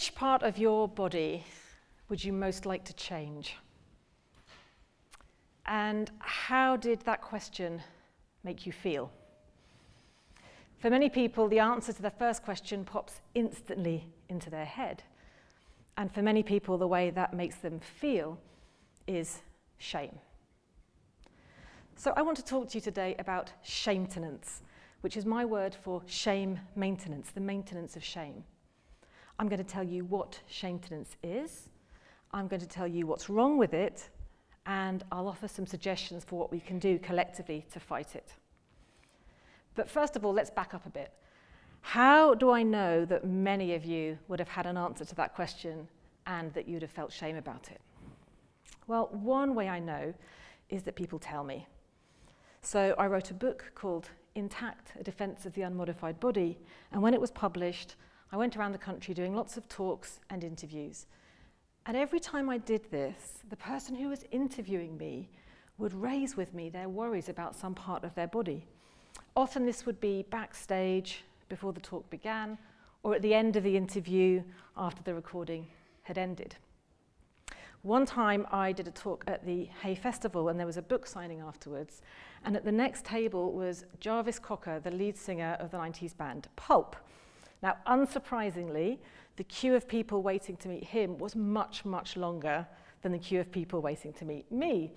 which part of your body would you most like to change? And how did that question make you feel? For many people, the answer to the first question pops instantly into their head. And for many people, the way that makes them feel is shame. So I want to talk to you today about shame-tenance, which is my word for shame maintenance, the maintenance of shame. I'm going to tell you what shame-tenance is, I'm going to tell you what's wrong with it, and I'll offer some suggestions for what we can do collectively to fight it. But first of all, let's back up a bit. How do I know that many of you would have had an answer to that question and that you'd have felt shame about it? Well, one way I know is that people tell me. So I wrote a book called Intact, A Defense of the Unmodified Body, and when it was published, I went around the country doing lots of talks and interviews. And every time I did this, the person who was interviewing me would raise with me their worries about some part of their body. Often this would be backstage before the talk began, or at the end of the interview after the recording had ended. One time I did a talk at the Hay Festival and there was a book signing afterwards, and at the next table was Jarvis Cocker, the lead singer of the 90s band Pulp. Now, unsurprisingly, the queue of people waiting to meet him was much, much longer than the queue of people waiting to meet me.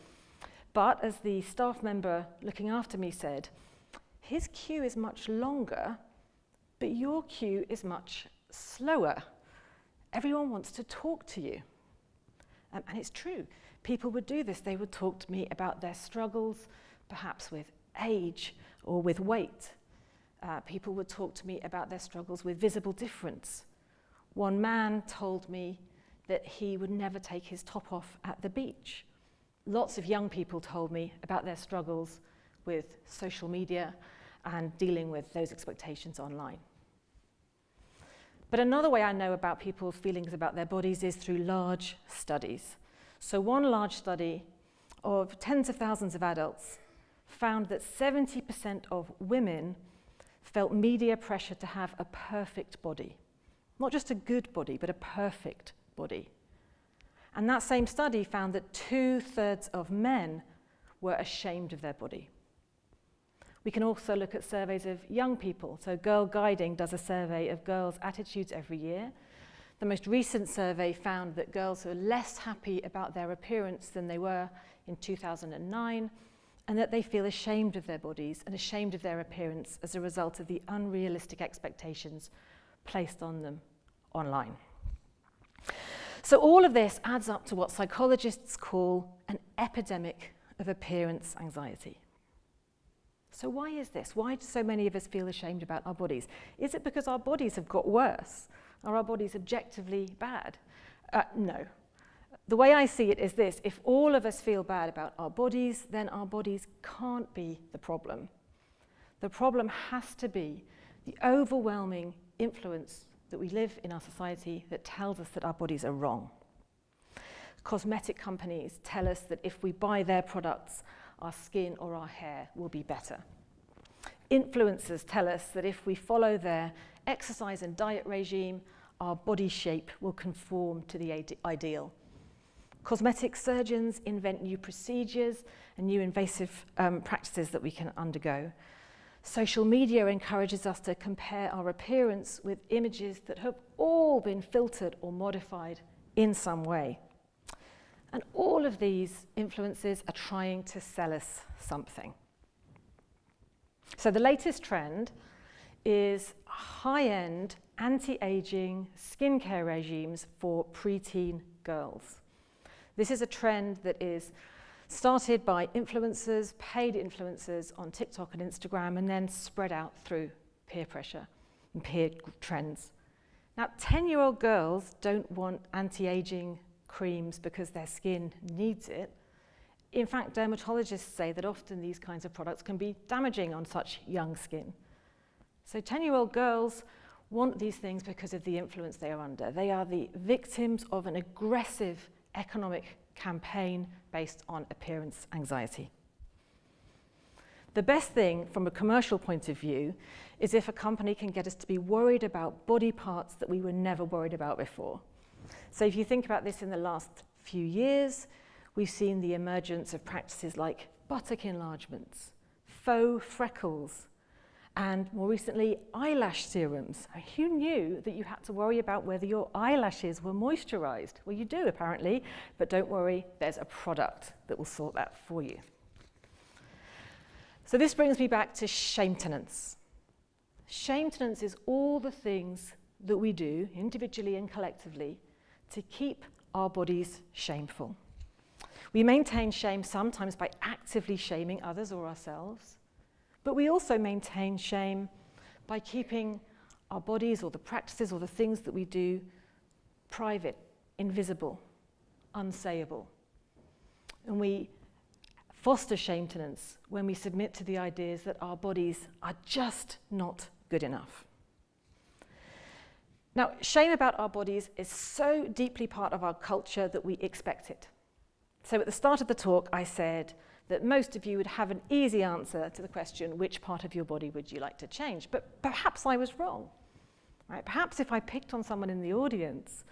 But as the staff member looking after me said, his queue is much longer, but your queue is much slower. Everyone wants to talk to you. Um, and it's true. People would do this. They would talk to me about their struggles, perhaps with age or with weight. Uh, people would talk to me about their struggles with visible difference. One man told me that he would never take his top off at the beach. Lots of young people told me about their struggles with social media and dealing with those expectations online. But another way I know about people's feelings about their bodies is through large studies. So one large study of tens of thousands of adults found that 70% of women felt media pressure to have a perfect body. Not just a good body, but a perfect body. And that same study found that two thirds of men were ashamed of their body. We can also look at surveys of young people. So Girl Guiding does a survey of girls' attitudes every year. The most recent survey found that girls were less happy about their appearance than they were in 2009 and that they feel ashamed of their bodies and ashamed of their appearance as a result of the unrealistic expectations placed on them online. So all of this adds up to what psychologists call an epidemic of appearance anxiety. So why is this? Why do so many of us feel ashamed about our bodies? Is it because our bodies have got worse? Are our bodies objectively bad? Uh, no, the way I see it is this if all of us feel bad about our bodies, then our bodies can't be the problem. The problem has to be the overwhelming influence that we live in our society that tells us that our bodies are wrong. Cosmetic companies tell us that if we buy their products, our skin or our hair will be better. Influencers tell us that if we follow their exercise and diet regime, our body shape will conform to the ideal. Cosmetic surgeons invent new procedures and new invasive um, practices that we can undergo. Social media encourages us to compare our appearance with images that have all been filtered or modified in some way. And all of these influences are trying to sell us something. So the latest trend is high-end anti-aging skincare regimes for preteen girls. This is a trend that is started by influencers, paid influencers on TikTok and Instagram, and then spread out through peer pressure and peer trends. Now, 10-year-old girls don't want anti-aging creams because their skin needs it. In fact, dermatologists say that often these kinds of products can be damaging on such young skin. So 10-year-old girls want these things because of the influence they are under. They are the victims of an aggressive economic campaign based on appearance anxiety. The best thing from a commercial point of view is if a company can get us to be worried about body parts that we were never worried about before. So if you think about this in the last few years, we've seen the emergence of practices like buttock enlargements, faux freckles, and more recently, eyelash serums. Uh, who knew that you had to worry about whether your eyelashes were moisturized? Well, you do apparently, but don't worry, there's a product that will sort that for you. So this brings me back to shametenance. Shametenance is all the things that we do, individually and collectively, to keep our bodies shameful. We maintain shame sometimes by actively shaming others or ourselves, but we also maintain shame by keeping our bodies or the practices or the things that we do private, invisible, unsayable. And we foster shametenance when we submit to the ideas that our bodies are just not good enough. Now, shame about our bodies is so deeply part of our culture that we expect it. So at the start of the talk, I said that most of you would have an easy answer to the question, which part of your body would you like to change? But perhaps I was wrong. Right? Perhaps if I picked on someone in the audience,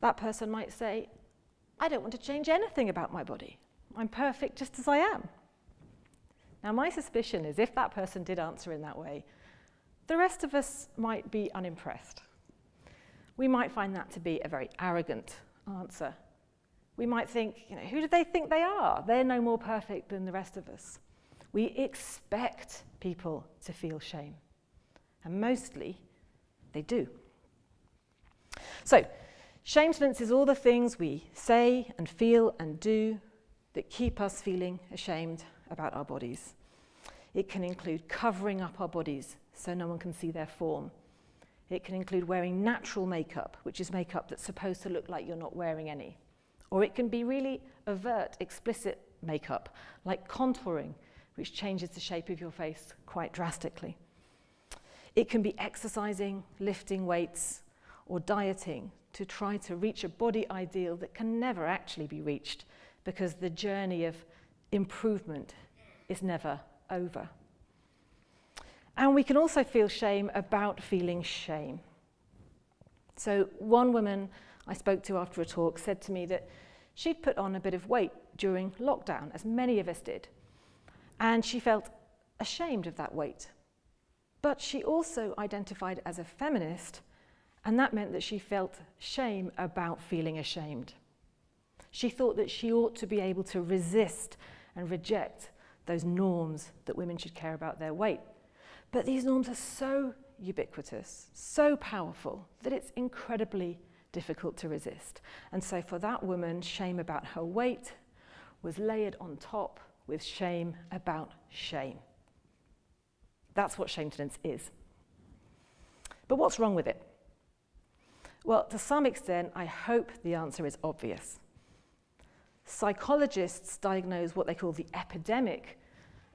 that person might say, I don't want to change anything about my body. I'm perfect just as I am. Now, my suspicion is if that person did answer in that way, the rest of us might be unimpressed. We might find that to be a very arrogant answer we might think, you know, who do they think they are? They're no more perfect than the rest of us. We expect people to feel shame. And mostly, they do. So, shametenance is all the things we say and feel and do that keep us feeling ashamed about our bodies. It can include covering up our bodies so no one can see their form. It can include wearing natural makeup, which is makeup that's supposed to look like you're not wearing any. Or it can be really overt, explicit makeup, like contouring, which changes the shape of your face quite drastically. It can be exercising, lifting weights, or dieting to try to reach a body ideal that can never actually be reached because the journey of improvement is never over. And we can also feel shame about feeling shame. So, one woman I spoke to after a talk said to me that she'd put on a bit of weight during lockdown, as many of us did, and she felt ashamed of that weight. But she also identified as a feminist, and that meant that she felt shame about feeling ashamed. She thought that she ought to be able to resist and reject those norms that women should care about their weight. But these norms are so ubiquitous, so powerful, that it's incredibly difficult to resist. And so for that woman, shame about her weight was layered on top with shame about shame. That's what shametenance is. But what's wrong with it? Well, to some extent, I hope the answer is obvious. Psychologists diagnose what they call the epidemic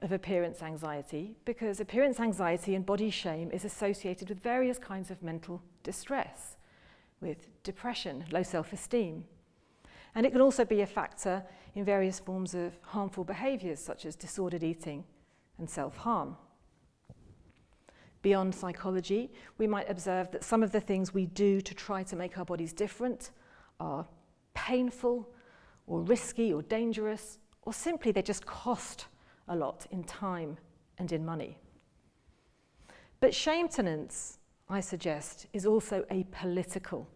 of appearance anxiety because appearance anxiety and body shame is associated with various kinds of mental distress with depression, low self-esteem. And it can also be a factor in various forms of harmful behaviours such as disordered eating and self-harm. Beyond psychology, we might observe that some of the things we do to try to make our bodies different are painful or risky or dangerous, or simply they just cost a lot in time and in money. But shametenance I suggest, is also a political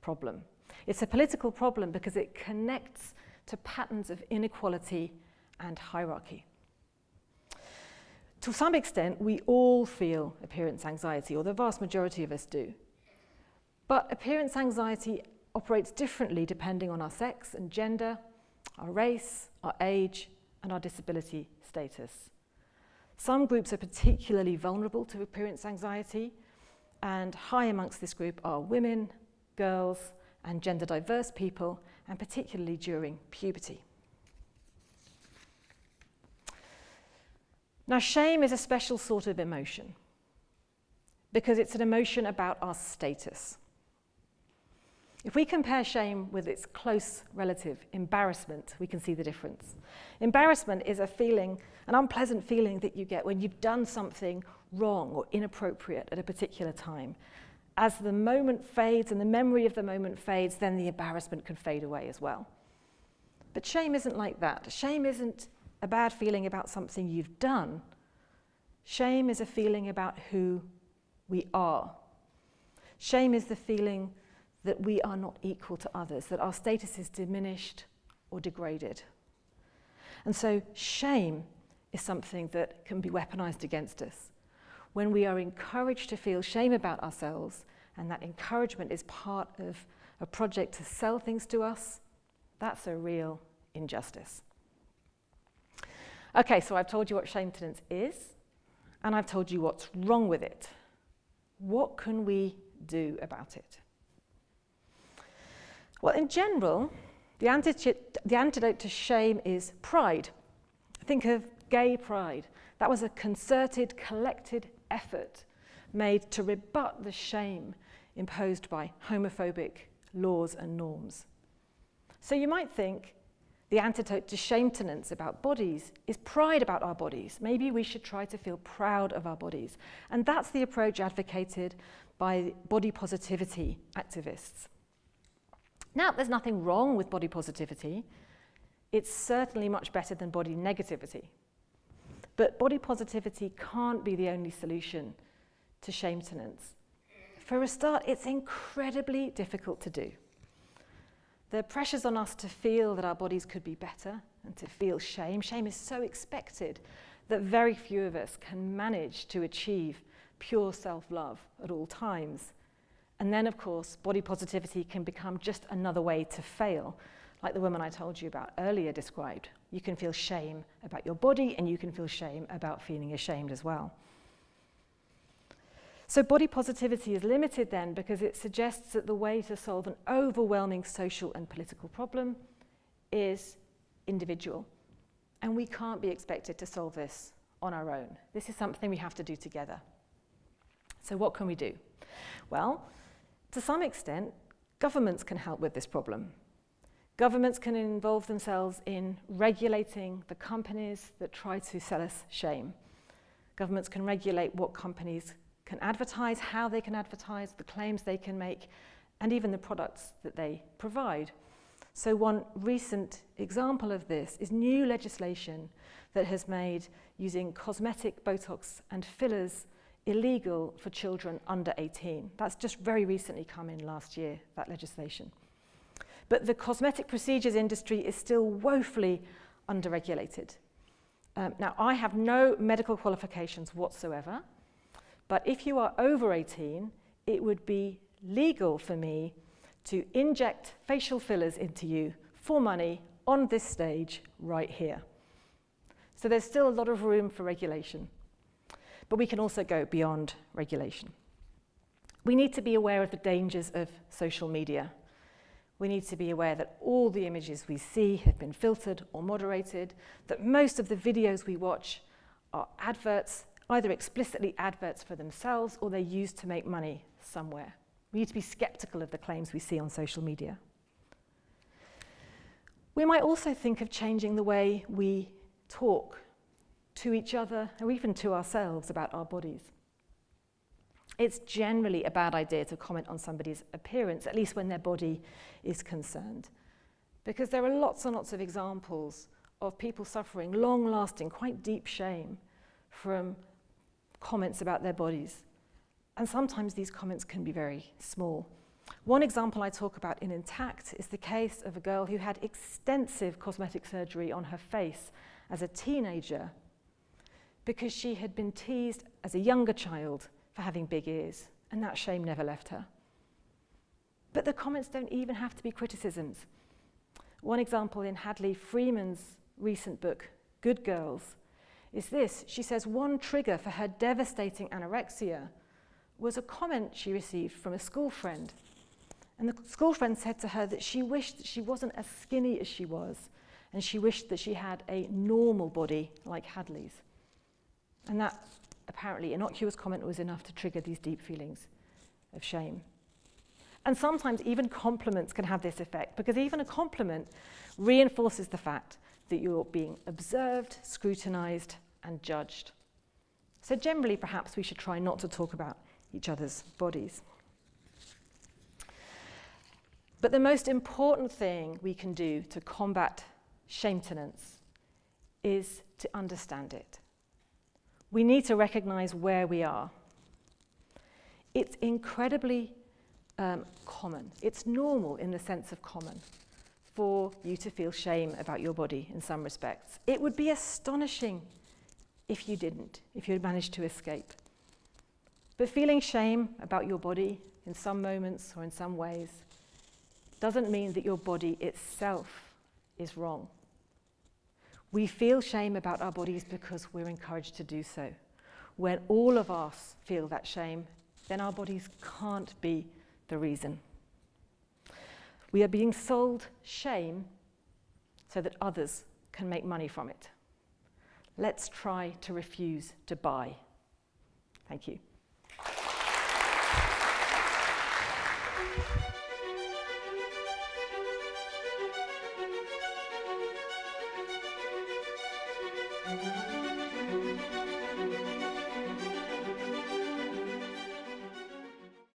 problem. It's a political problem because it connects to patterns of inequality and hierarchy. To some extent, we all feel appearance anxiety, or the vast majority of us do. But appearance anxiety operates differently depending on our sex and gender, our race, our age, and our disability status. Some groups are particularly vulnerable to appearance anxiety, and high amongst this group are women, girls, and gender diverse people, and particularly during puberty. Now, shame is a special sort of emotion because it's an emotion about our status. If we compare shame with its close relative, embarrassment, we can see the difference. Embarrassment is a feeling, an unpleasant feeling that you get when you've done something wrong or inappropriate at a particular time. As the moment fades and the memory of the moment fades, then the embarrassment can fade away as well. But shame isn't like that. Shame isn't a bad feeling about something you've done. Shame is a feeling about who we are. Shame is the feeling that we are not equal to others, that our status is diminished or degraded. And so, shame is something that can be weaponized against us. When we are encouraged to feel shame about ourselves, and that encouragement is part of a project to sell things to us, that's a real injustice. Okay, so I've told you what shametenance is, and I've told you what's wrong with it. What can we do about it? Well, in general, the antidote, the antidote to shame is pride. Think of gay pride. That was a concerted, collected effort made to rebut the shame imposed by homophobic laws and norms. So you might think the antidote to shametenance about bodies is pride about our bodies. Maybe we should try to feel proud of our bodies. And that's the approach advocated by body positivity activists. Now, there's nothing wrong with body positivity. It's certainly much better than body negativity. But body positivity can't be the only solution to shametenance. For a start, it's incredibly difficult to do. The pressures on us to feel that our bodies could be better and to feel shame. Shame is so expected that very few of us can manage to achieve pure self love at all times. And then, of course, body positivity can become just another way to fail, like the woman I told you about earlier described. You can feel shame about your body, and you can feel shame about feeling ashamed as well. So, body positivity is limited then because it suggests that the way to solve an overwhelming social and political problem is individual. And we can't be expected to solve this on our own. This is something we have to do together. So, what can we do? Well, to some extent, governments can help with this problem. Governments can involve themselves in regulating the companies that try to sell us shame. Governments can regulate what companies can advertise, how they can advertise, the claims they can make, and even the products that they provide. So, one recent example of this is new legislation that has made using cosmetic Botox and fillers illegal for children under 18. That's just very recently come in last year, that legislation. But the cosmetic procedures industry is still woefully underregulated. Um, now, I have no medical qualifications whatsoever. But if you are over 18, it would be legal for me to inject facial fillers into you for money on this stage right here. So there's still a lot of room for regulation. But we can also go beyond regulation. We need to be aware of the dangers of social media. We need to be aware that all the images we see have been filtered or moderated, that most of the videos we watch are adverts either explicitly adverts for themselves or they're used to make money somewhere. We need to be skeptical of the claims we see on social media. We might also think of changing the way we talk to each other or even to ourselves about our bodies. It's generally a bad idea to comment on somebody's appearance, at least when their body is concerned, because there are lots and lots of examples of people suffering long lasting, quite deep shame from comments about their bodies. And sometimes these comments can be very small. One example I talk about in Intact is the case of a girl who had extensive cosmetic surgery on her face as a teenager because she had been teased as a younger child for having big ears, and that shame never left her. But the comments don't even have to be criticisms. One example in Hadley Freeman's recent book, Good Girls, is this. She says one trigger for her devastating anorexia was a comment she received from a school friend. And the school friend said to her that she wished that she wasn't as skinny as she was, and she wished that she had a normal body like Hadley's. And that apparently innocuous comment was enough to trigger these deep feelings of shame. And sometimes even compliments can have this effect because even a compliment reinforces the fact that you're being observed, scrutinized, and judged. So, generally, perhaps we should try not to talk about each other's bodies. But the most important thing we can do to combat shametenance is to understand it. We need to recognize where we are. It's incredibly um, common, it's normal in the sense of common for you to feel shame about your body in some respects. It would be astonishing if you didn't, if you had managed to escape. But feeling shame about your body in some moments or in some ways doesn't mean that your body itself is wrong. We feel shame about our bodies because we're encouraged to do so. When all of us feel that shame, then our bodies can't be the reason. We are being sold shame so that others can make money from it. Let's try to refuse to buy. Thank you.